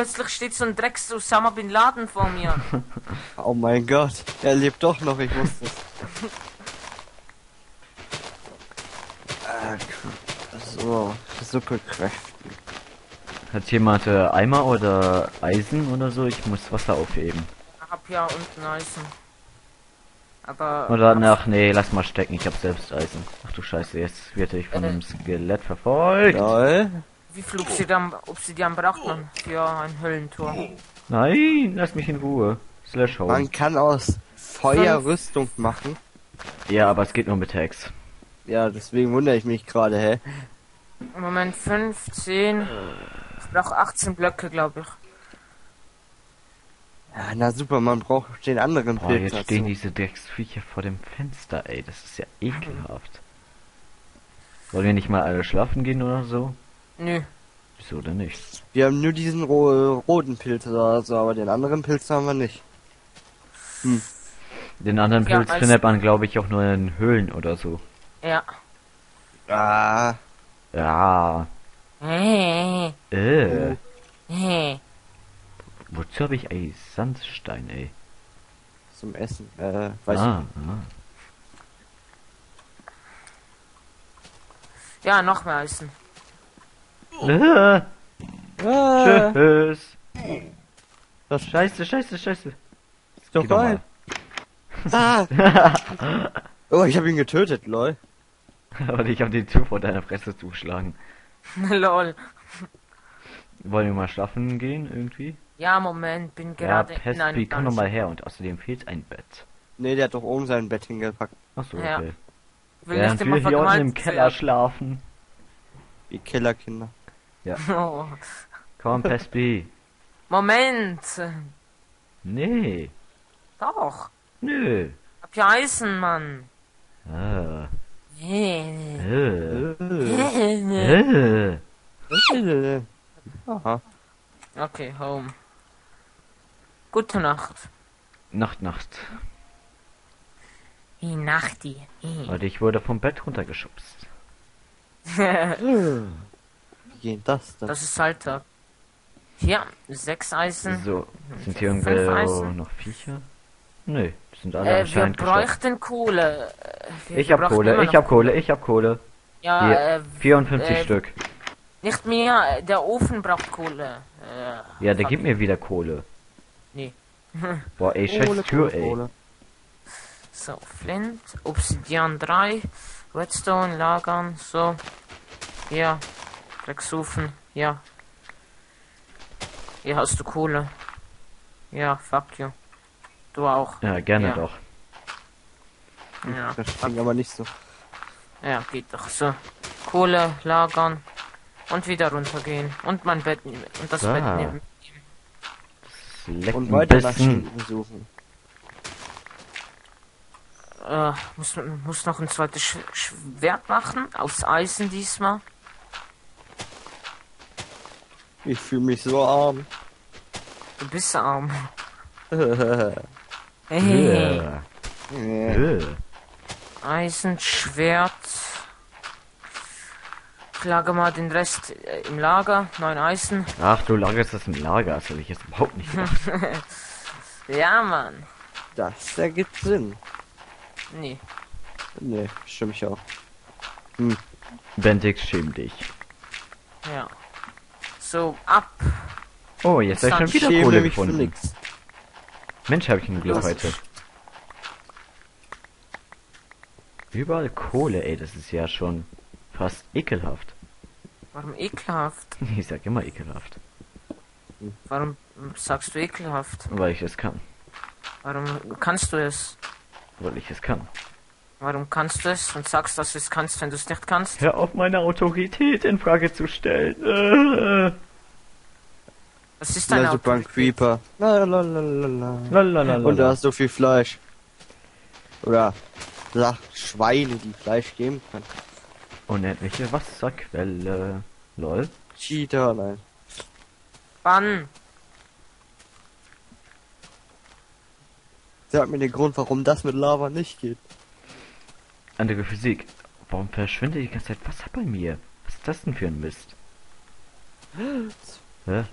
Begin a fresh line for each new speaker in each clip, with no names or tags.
plötzlich steht so ein Drecks Osama Bin Laden vor mir.
Oh mein Gott, er lebt doch noch, ich wusste es. äh, so, Superkräfte.
Hat jemand äh, Eimer oder Eisen oder so? Ich muss Wasser aufheben.
Ich hab ja unten Eisen. Aber.
Oder nach, nee, lass mal stecken, ich hab selbst Eisen. Ach du Scheiße, jetzt werde ich von
Äh.
einem Skelett verfolgt.
Lol.
Wie viel Obsidian, Obsidian braucht man für ein Höllentor?
Nein, lass mich in Ruhe. Slash Home.
Man kann aus Feuer Rüstung machen.
Ja, aber es geht nur mit Hex.
Ja, deswegen wundere ich mich gerade, hä?
Im Moment 15. Ich brauche 18 Blöcke, glaube ich.
Ja, na super, man braucht den anderen
Boah,
Pilz
jetzt stehen
dazu.
diese Drecksviecher vor dem Fenster, ey. Das ist ja ekelhaft. Wollen wir nicht mal alle schlafen gehen oder so?
Nö.
Wieso denn nicht?
Wir haben nur diesen ro roten Pilz oder so, aber den anderen Pilz haben wir nicht.
Den anderen
Ja,
Pilz findet man, glaube ich, auch nur in Höhlen oder so.
Ja.
Ah,
Ja.
Hey,
Äh.
hey.
Wozu habe ich ey, Sandstein, ey?
zum Essen. Äh, weiß
ah,
Ja, noch mehr Eisen.
Ah. Tschüss.
das
Scheiße, scheiße, scheiße.
ist doch geil. Ah. oh, ich habe ihn getötet, lol.
Und ich habe die Tür vor deiner Fresse zugeschlagen.
Lol.
Wollen wir mal schlafen gehen irgendwie?
Ja, Moment, bin
Ja,
gerade in
Pespi,
einem
komm
Dungeon.
mal her und außerdem fehlt ein Bett.
Nee, der hat doch oben sein Bett hingepackt.
Achso,
Ja.
okay.
Will
Während wir hier unten im Keller schlafen.
Wie Kellerkinder.
Oh.
Komm, Pespi.
Moment.
Nee.
Doch.
Nö.
Hab ja Eisen, Mann.
Ah. Äh.
Äh.
Äh.
Okay, home. Gute Nacht.
Nacht, Nacht.
Wie Nachti.
Und ich wurde vom Bett runtergeschubst.
Geht das denn?
Das ist Alltag. Hier, sechs Eisen.
So, sind hier
Eisen.
noch Viecher? Nö, die sind alle
Äh, wir bräuchten Kohle. Äh, wir-
Ich
wir
hab Kohle, ich hab Kohle, ich hab Kohle.
Ja,
Hier,
äh,
54
äh,
Stück.
nicht mehr. äh, Der Ofen braucht Kohle. Äh,
Ja, der gibt mir wieder Kohle.
Nee.
Boah, ey, scheiß
Kohle,
Tür,
Kohle,
ey.
Kohle.
So, Flint, Obsidian 3, Redstone lagern, so. Hier, Drecksofen, ja. Hier hast du Kohle. Ja, fuck you. Du auch.
Ja, gerne
Ja.
doch.
Ja,
Das klingt aber nicht so.
ja, geht doch so. Kohle lagern und wieder runtergehen und mein Bett nehmen und das
Ah.
Bett nehmen.
Das leckt
Und weiter nach. Schinken suchen.
Äh, muss, muss noch ein zweites Sch Schwert machen, aus Eisen diesmal.
Ich fühle mich so arm.
Du bist arm. Hey.
Ja.
Nee.
Äh.
Eisen, Schwert. Ich lage mal den Rest äh, im Lager. Neun Eisen.
Ach, du lagerst das im Lager, das hätte ich jetzt überhaupt nicht.
Ja, Mann.
Das ergibt Sinn.
Nee.
Nee, stimme ich auch.
Bentix, schäm dich.
Ja. So, ab.
Oh, jetzt habe ich schon wieder Kohle gefunden. Mensch, habe ich ein Glück heute. Überall Kohle, ey, das ist ja schon fast ekelhaft.
Warum ekelhaft?
Ich sag immer ekelhaft,
Warum sagst du ekelhaft?
weil ich es kann.
Warum kannst du es?
Weil ich es kann.
Warum kannst du es und sagst, dass du es kannst, wenn du es nicht kannst?
Hör auf, meine Autorität in Frage zu stellen. Äh.
Das ist deine
super, ein
Autorität.
Creeper. Lalalala. Und du hast so viel Fleisch. Oder sag Schweine, die Fleisch geben können.
Unendliche Wasserquelle. Lol.
Cheater, nein.
Bann.
Sag mir den Grund, warum das mit Lava nicht geht.
Andere Physik. Warum verschwindet die ganze Zeit Wasser bei mir? Was ist das denn für ein Mist? Hä?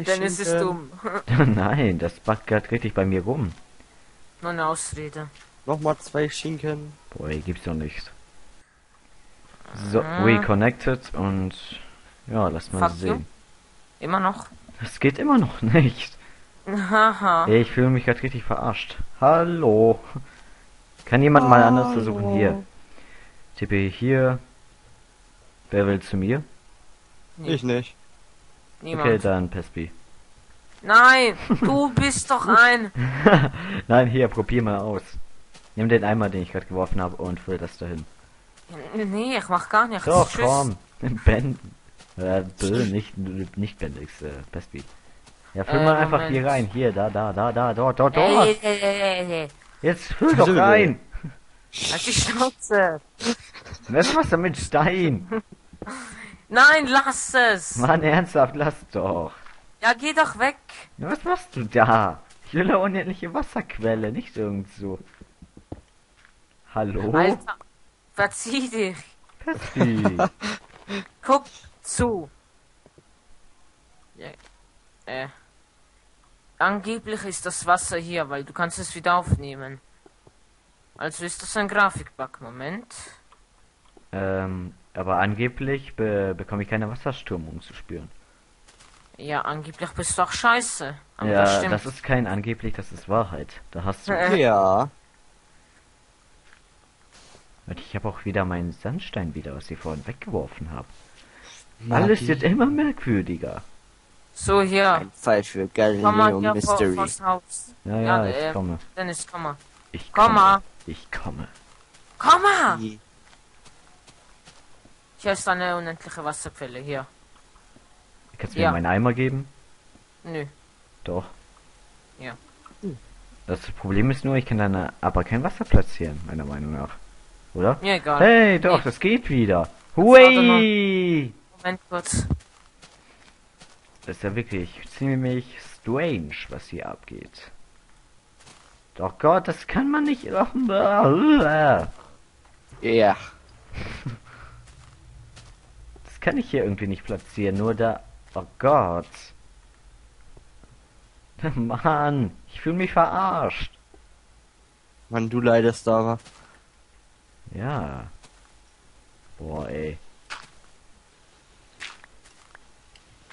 Dennis ist
Schinken.
dumm.
Nein, das backt grad richtig bei mir rum.
Nur eine Ausrede.
Nochmal zwei Schinken.
Boah, hier gibt's doch nicht. So, reconnected und ja, lass mal
Fuck you.
sehen.
Immer noch?
Das geht immer noch nicht.
Haha.
Ich fühle mich gerade richtig verarscht. Hallo. Kann jemand mal anders versuchen? Hier. Tippe hier. Wer will zu mir?
Nee,
Ich nicht.
niemand.
Okay, dann Pespi.
Nein, du bist doch ein.
Nein, hier, probier mal aus. Nimm den Eimer, den ich gerade geworfen habe und füll das dahin.
Nee, ich mach gar nichts.
Doch,
Tschüss.
komm. Ben. Äh, nicht, nicht Bendix, äh, Pespi. Ja, füll
Äh,
mal einfach
Moment.
hier rein. Hier, da, da, da, da, dort, dort, dort.
ey, ey, ey.
Jetzt füll doch rein.
Halt die Schnauze.
Was machst du mit Stein?
Nein, lass es.
Mann, ernsthaft, lass doch.
Ja, geh doch weg.
Was machst du da? Ich will eine unendliche Wasserquelle, nicht irgend so. Hallo?
Alter, verzieh dich.
Pespi.
Guck zu. Ja, äh. Angeblich ist das Wasser hier, weil du kannst es wieder aufnehmen. Also ist das ein Grafikbug. Moment.
ähm, aber angeblich be bekomme ich keine Wasserstürmung zu spüren.
Ja, angeblich bist du auch scheiße. Aber
ja,
das stimmt.
das ist kein angeblich, das ist Wahrheit. Da hast du.
Äh.
Ja.
Und ich habe auch wieder meinen Sandstein wieder, was ich vorhin weggeworfen habe. Alles wird immer merkwürdiger.
So, hier.
Ein Fall für
Komm mal
Galileo
hier vor,
Mystery.
vors Haus.
Ja, ja,
Ja,
ich
äh,
komme.
Dennis, komm mal.
Ich
Komm
komme. Ich komme.
Komm mal!
Die-
Hier ist eine unendliche Wasserquelle. Hier.
Kannst du mir
Ja.
meinen Eimer geben?
Nö.
Doch.
Ja.
Das Problem ist nur, ich kann dann aber kein Wasser platzieren, meiner Meinung nach. Oder?
Mir egal.
Hey, doch,
Nee.
das geht wieder. Hui!
Moment kurz.
Das ist ja wirklich ziemlich strange, was hier abgeht. Doch Gott, das kann man nicht. Das
Ja.
kann ich hier irgendwie nicht platzieren, nur da. Oh Gott. Mann, ich fühle mich verarscht.
Mann, du leidest aber.
Ja. Boah, ey.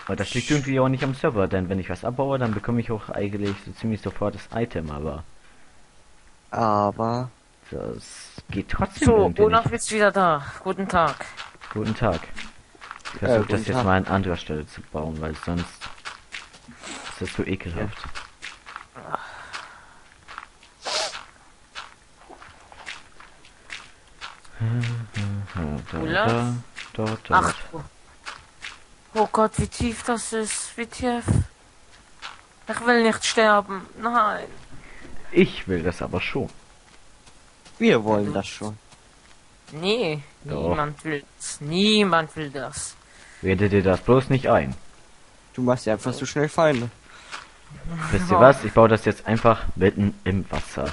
Aber das liegt irgendwie auch nicht am Server, denn wenn ich was abbaue, dann bekomme ich auch eigentlich so ziemlich sofort das Item, aber
Aber.
das geht trotzdem
So, Olaf
nicht.
ist wieder da. Guten Tag.
Guten Tag. Ich
Äh,
versuche
guten
das jetzt
Tag.
mal an anderer Stelle zu bauen, weil sonst ist das so ekelhaft. Da,
Olaf?
da, dort,
Ach
dort.
du. Oh Gott, wie tief das ist. Wie tief. Ich will nicht sterben. Nein.
Ich will das aber schon.
Wir wollen das schon.
Nee,
Doch.
niemand will das. Niemand will das.
Rede dir das bloß nicht ein.
Du machst ja einfach so schnell Feinde.
Wisst ihr was? Ich baue das jetzt einfach mitten im Wasser.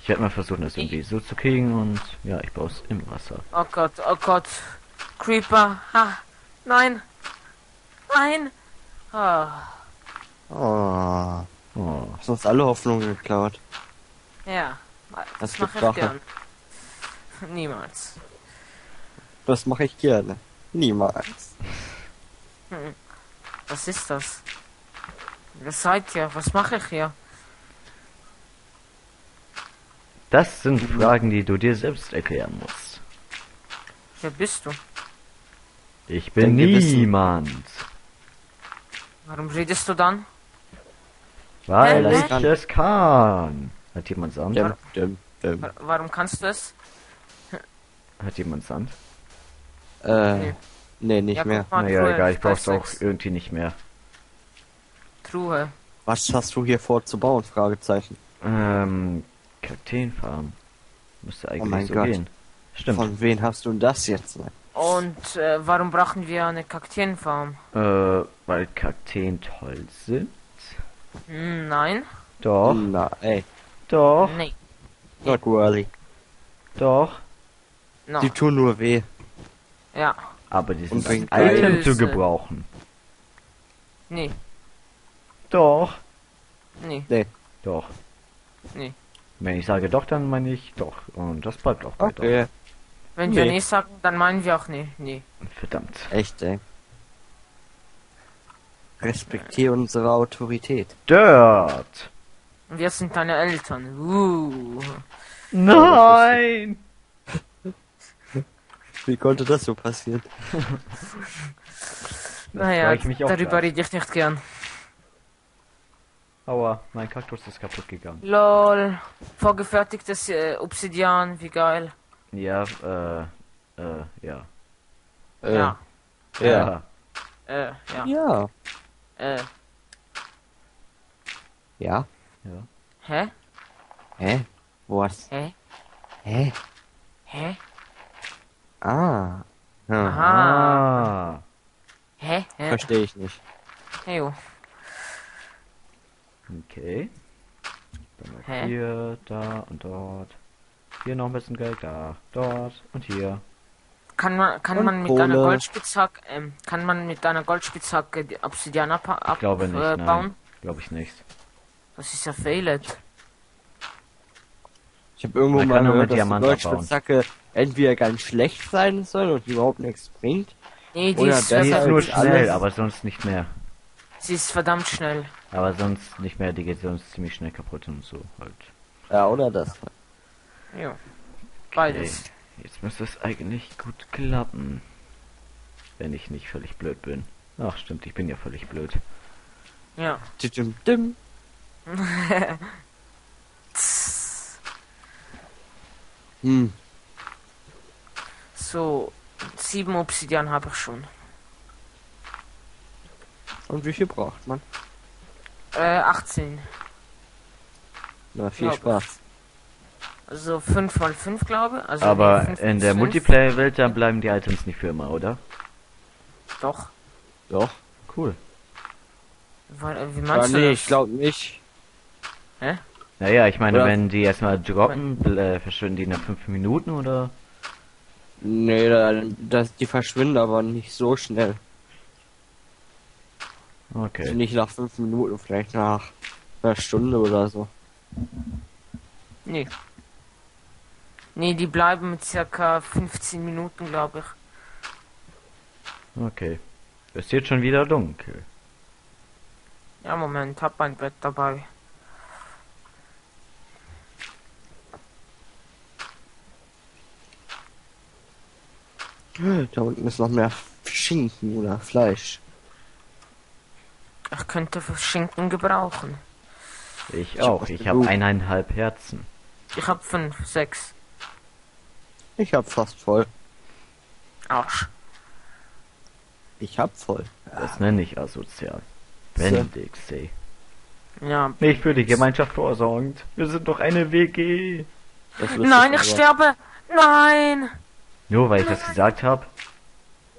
Ich werde mal versuchen, das irgendwie so zu kriegen und ja, ich baue es im Wasser.
Oh Gott, oh Gott. Creeper. Ha. Nein. Nein. Ah.
Oh.
Oh.
Hast uns alle Hoffnungen geklaut.
Ja. Das,
Das
mache ich
Rache.
gern. Niemals.
Das mache ich gerne. Niemals.
Was ist das? Wer seid ihr? Was mache ich hier?
Das sind Fragen, die du dir selbst erklären musst.
Wer bist du?
Ich bin
Gewissen.
niemand.
Warum redest du dann?
Weil ich es kann. Hat jemand Sand?
Dim, dim, dim.
Wa- Warum kannst du es?
Hat jemand Sand?
Äh,
Nee.
nee, nicht
Ja,
mehr.
mal,
Naja,
Truhe,
egal, ich brauch's auch irgendwie nicht mehr.
Truhe.
Was hast du hier vor zu bauen? Fragezeichen.
Ähm, Kakteenfarm. Müsste eigentlich
Oh mein
so
Gott.
gehen. Stimmt.
Von wem hast du das jetzt?
Und äh, warum brauchen wir eine Kaktienfarm?
Äh, weil Kakteen toll sind?
Hm, nein.
Doch,
Na, ey,
doch,
Nee.
not really.
doch.
No.
Die tun nur weh.
Ja.
Aber die sind als Item zu gebrauchen.
Nee,
Doch.
nee,
Nee.
Doch.
nee.
Wenn ich sage doch, dann meine ich doch. Und das bleibt auch bei
Okay.
Wenn wir
Nee.
nee sagen, dann meinen wir auch nee, nee.
Verdammt.
Echt, ey. Respektiere unsere Autorität.
Dirt.
Wir sind deine Eltern. Uh.
Nein!
Wie konnte das so passieren?
Naja,
mich auch
darüber rede ich nicht gern.
Aua, mein Kaktus ist kaputt gegangen.
Lol. Vorgefertigtes äh, Obsidian, wie geil.
Ja, äh, äh, ja.
Äh,
Ja.
Ja.
Äh, ja.
Ja.
Äh,
Ja.
Ja.
hä?
Hä? Was?
Hä?
Hä?
Hä?
Ah. Ja.
Aha.
Ah.
Hä? Hä?
Verstehe ich nicht.
Hey, jo.
Okay. Dann noch
Hä?
hier, da und dort. Hier noch ein bisschen Geld, da, dort und hier.
Kann man, kann
Und
man mit
Kohle.
einer Goldspitzhacke, ähm, kann man mit einer Goldspitzhacke die Obsidian ab, ab
Ich glaube nicht,
äh,
nein.
bauen?
Glaube ich nicht.
Das ist ja failet.
Ich habe irgendwo
Man
mal gehört, dass die
abbauen.
Goldspitzhacke entweder ganz schlecht sein soll und überhaupt nichts bringt.
Nee, die
Oder
ist,
ist nur
alles.
schnell, aber sonst nicht mehr.
sie ist verdammt schnell.
Aber sonst nicht mehr, die geht sonst ziemlich schnell kaputt und so halt.
Ja, oder das.
Jo. Beides.
Okay. Jetzt müsste es eigentlich gut klappen. Wenn ich nicht völlig blöd bin. Ach stimmt, ich bin ja völlig blöd.
Ja.
Dim, dim. Hm.
So, sieben Obsidian habe ich schon.
Und wie viel braucht man?
Äh, 18.
Na, viel
Ja,
Spaß.
Also 5 mal 5, glaube Also
Aber in der. Multiplayer-Welt, da bleiben die Items nicht für immer, oder?
Doch.
Doch.
Cool.
Weil, äh, Wie
Ah,
meinst du
nee,
das?
ich glaube nicht.
Naja, ich meine,
Oder-
wenn die erstmal droppen, äh, verschwinden die nach fünf Minuten oder?
Nee, da, das, die verschwinden aber nicht so schnell. Also
Okay.
nicht nach fünf Minuten, vielleicht nach einer Stunde oder so.
Nee. Nee, die bleiben mit circa 15 Minuten, glaube ich.
Okay. Es wird schon wieder dunkel.
Ja, Moment, hab ein Bett dabei.
Da unten ist noch mehr Schinken oder Fleisch.
Ich könnte für Schinken gebrauchen.
Ich auch. Ich habe eineinhalb Herzen.
Ich hab fünf, sechs.
Ich hab fast voll.
Arsch.
Ich hab voll.
Das nenne ich asozial.
So.
Bendixey.
Ja.
Nicht für die Gemeinschaft vorsorgend. Wir sind doch eine WG.
Das
Nein, ich
aber.
sterbe! Nein!
Nur weil ich das gesagt habe.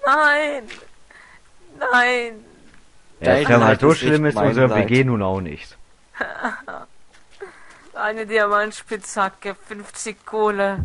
Nein! Nein!
Ja, wenn mal
Leid
so
ist
schlimm ist unsere
Leid.
WG nun auch nicht.
Eine Diamantspitzhacke, 50 Kohle.